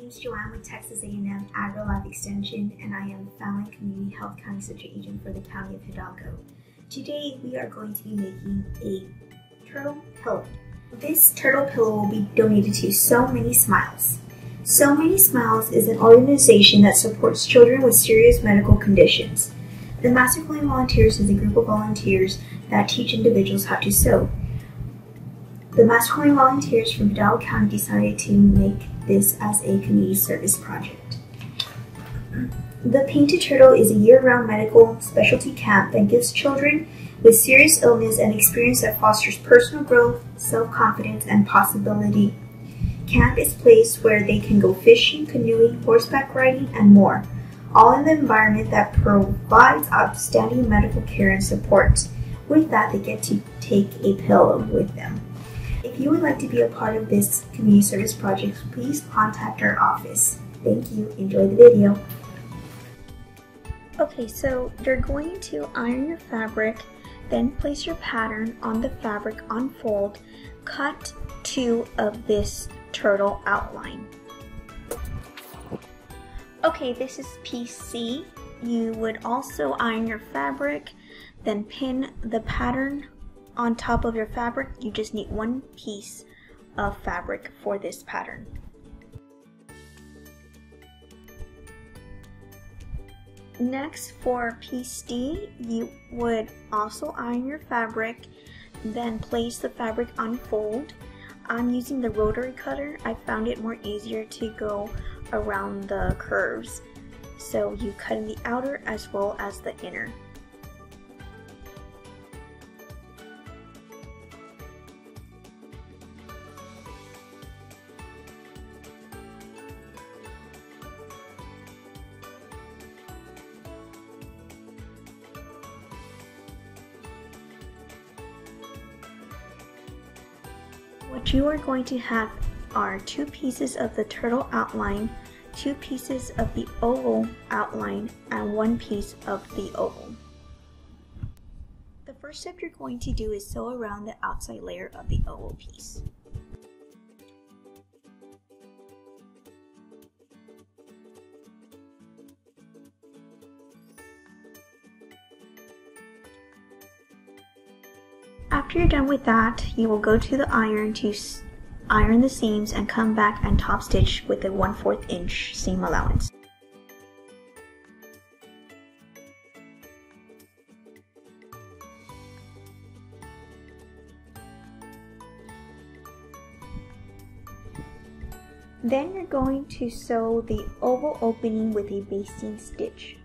name is Joanne with Texas A&M AgriLife Extension, and I am the Family and Community Health County Agent for the County of Hidalgo. Today, we are going to be making a turtle pillow. This turtle pillow will be donated to So Many Smiles. So Many Smiles is an organization that supports children with serious medical conditions. The Master Clothing Volunteers is a group of volunteers that teach individuals how to sew. The Master Volunteers from Hidalgo County decided to make this as a community service project. The Painted Turtle is a year-round medical specialty camp that gives children with serious illness an experience that fosters personal growth, self-confidence, and possibility. Camp is a place where they can go fishing, canoeing, horseback riding, and more, all in the environment that provides outstanding medical care and support. With that, they get to take a pillow with them. You would like to be a part of this community service project, please contact our office. Thank you. Enjoy the video. Okay, so you're going to iron your fabric, then place your pattern on the fabric on fold, cut two of this turtle outline. Okay, this is piece C. You would also iron your fabric, then pin the pattern on top of your fabric, you just need one piece of fabric for this pattern. Next, for piece D, you would also iron your fabric, then place the fabric on fold. I'm using the rotary cutter. I found it more easier to go around the curves. So you cut in the outer as well as the inner. What you are going to have are two pieces of the turtle outline, two pieces of the oval outline, and one piece of the oval. The first step you're going to do is sew around the outside layer of the oval piece. After you're done with that, you will go to the iron to iron the seams and come back and top stitch with a 1 4 inch seam allowance. Then you're going to sew the oval opening with a basting stitch.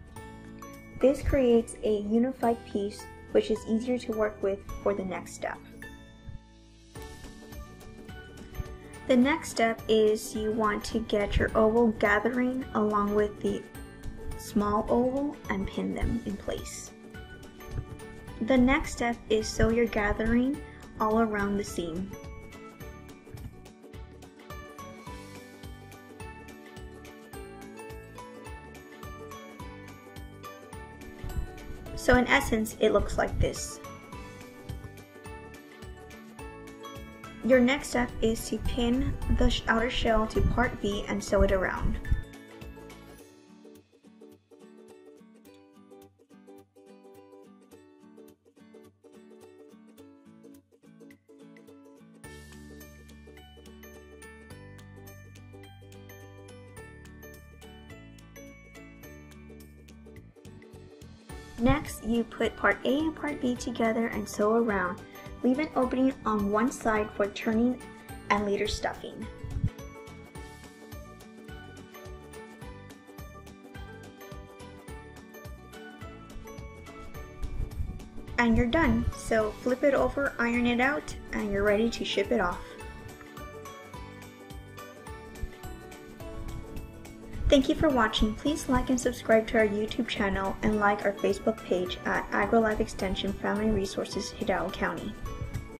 This creates a unified piece which is easier to work with for the next step. The next step is you want to get your oval gathering along with the small oval and pin them in place. The next step is sew your gathering all around the seam. So in essence, it looks like this. Your next step is to pin the outer shell to part B and sew it around. Next, you put part A and part B together and sew around. Leave an opening on one side for turning and later stuffing. And you're done. So flip it over, iron it out, and you're ready to ship it off. Thank you for watching. Please like and subscribe to our YouTube channel and like our Facebook page at AgriLife Extension Family Resources Hidalgo County.